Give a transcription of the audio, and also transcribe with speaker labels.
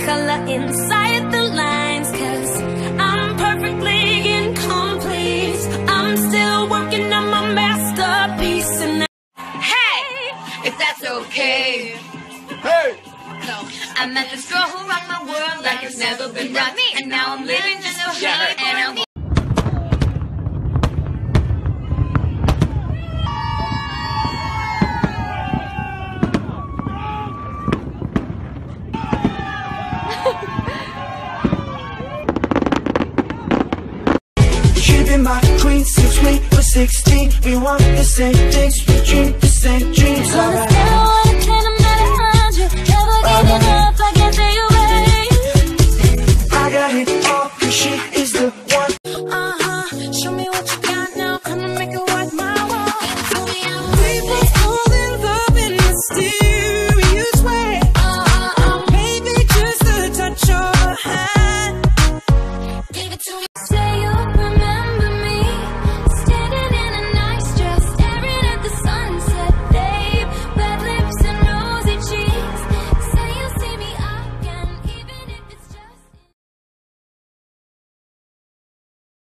Speaker 1: color inside the lines Cause I'm perfectly incomplete. I'm still working on my masterpiece And I Hey, if that's okay.
Speaker 2: Hey!
Speaker 1: No, I met this girl who rocked my world like it's never been rocked. And now I'm living just so
Speaker 2: Yeah,
Speaker 1: high
Speaker 2: hey.
Speaker 1: And I'm
Speaker 3: She be my queen since we were 16 We want the same things, we dream the same dreams Alright, I can stay okay. I got it all cause she is the one
Speaker 4: Uh huh. Show me what